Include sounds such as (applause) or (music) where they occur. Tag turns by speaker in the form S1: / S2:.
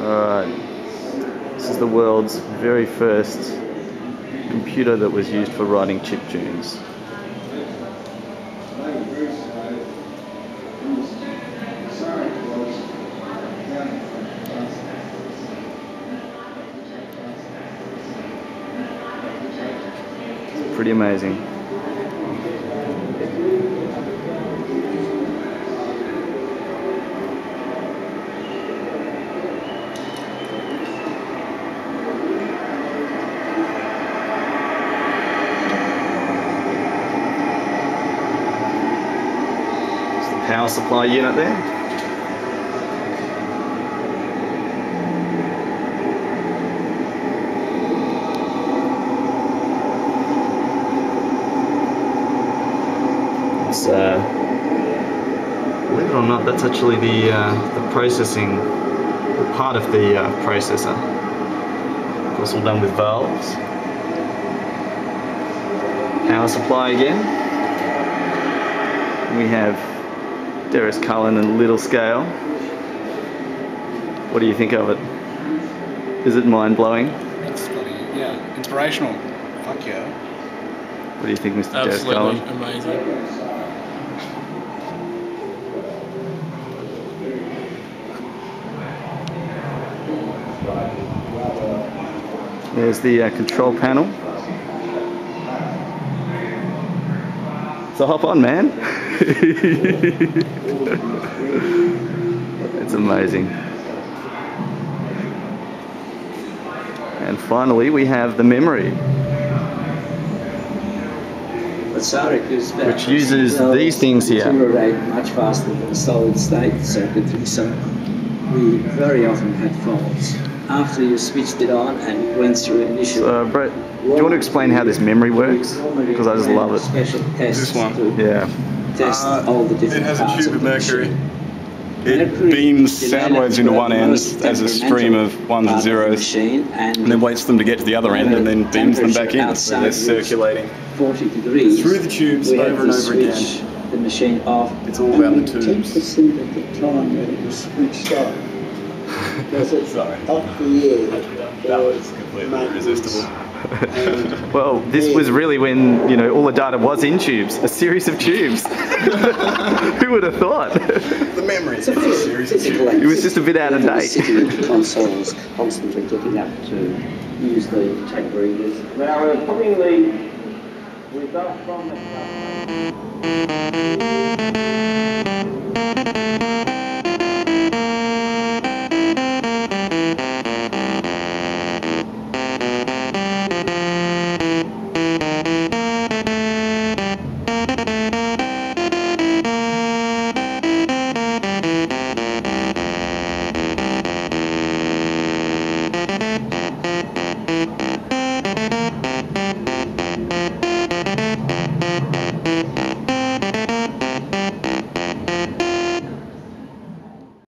S1: Alright. This is the world's very first computer that was used for writing chip tunes. It's Pretty amazing. Power supply unit there. Uh, believe it or not, that's actually the uh, the processing the part of the uh, processor. Of course, all done with valves. Power supply again. We have Darius Cullen and Little Scale. What do you think of it? Is it mind blowing?
S2: It's bloody, yeah, inspirational. Fuck yeah.
S1: What do you think, Mr. Darius
S3: Absolutely
S1: Cullen?
S3: amazing.
S1: There's the uh, control panel. So hop on, man. (laughs) (laughs) it's amazing. And finally, we have the memory.
S4: But CSIRAC is that
S1: Which uses these things here.
S4: Much faster than solid state circuitry, so we very often had faults. After you switched it on and went through initial.
S1: Uh, Brett, do you want to explain how this memory works? Because I just love it.
S4: Special tests
S2: This one?
S1: Yeah.
S4: Test
S2: Uh,
S4: all the different
S2: It has a
S4: parts
S2: tube of mercury. It
S4: Mercury
S2: beams
S4: is
S2: sound waves into one end as a stream of ones and
S4: part the
S2: zeros,
S4: machine, and,
S2: and then waits for them to get to the other end, and then beams them back in. So they're circulating
S4: 40 degrees.
S2: through the tubes over and
S4: to
S2: over again.
S4: The machine off.
S2: It's all about the
S5: And you
S2: tubes.
S5: tend to see that the time when it was switched on. (laughs) Because it's
S2: Sorry.
S5: off the air.
S2: That was completely irresistible.
S1: Well, this was really when, you know, all the data was in tubes, a series of tubes. (laughs) Who would have thought?
S2: The memory is a series of tubes.
S1: It was just a bit out of date.
S4: Sitting at the consoles, constantly getting up to use the tape readers.
S6: Now uh, we're putting the result from the